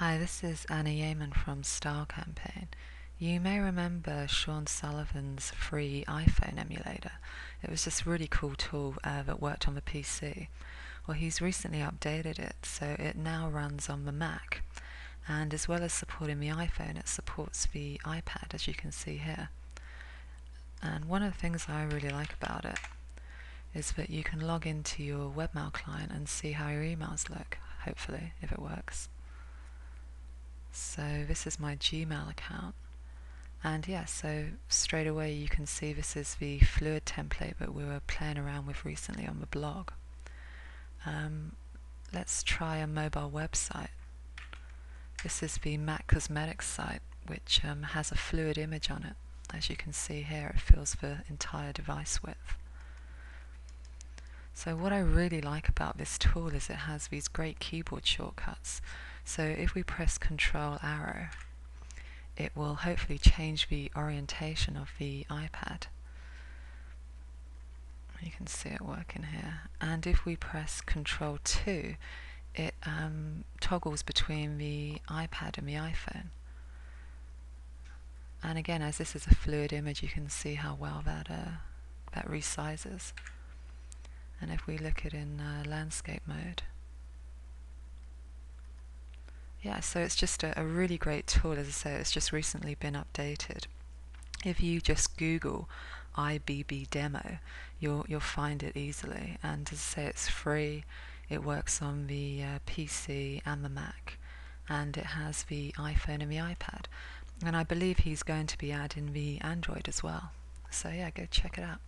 Hi, this is Anna Yeaman from Style Campaign. You may remember Sean Sullivan's free iPhone emulator. It was this really cool tool uh, that worked on the PC. Well, he's recently updated it, so it now runs on the Mac. And as well as supporting the iPhone, it supports the iPad, as you can see here. And one of the things I really like about it is that you can log into your webmail client and see how your emails look, hopefully, if it works. So this is my Gmail account. And yeah, so straight away you can see this is the fluid template that we were playing around with recently on the blog. Um, let's try a mobile website. This is the MAC Cosmetics site, which um, has a fluid image on it. As you can see here, it fills the entire device width. So what I really like about this tool is it has these great keyboard shortcuts. So if we press Control arrow, it will hopefully change the orientation of the iPad. You can see it working here. And if we press Control 2, it um, toggles between the iPad and the iPhone. And again, as this is a fluid image, you can see how well that uh, that resizes. And if we look at in uh, landscape mode, yeah, so it's just a, a really great tool. As I say, it's just recently been updated. If you just Google IBB demo, you'll you'll find it easily. And as I say, it's free. It works on the uh, PC and the Mac, and it has the iPhone and the iPad. And I believe he's going to be adding the Android as well. So yeah, go check it out.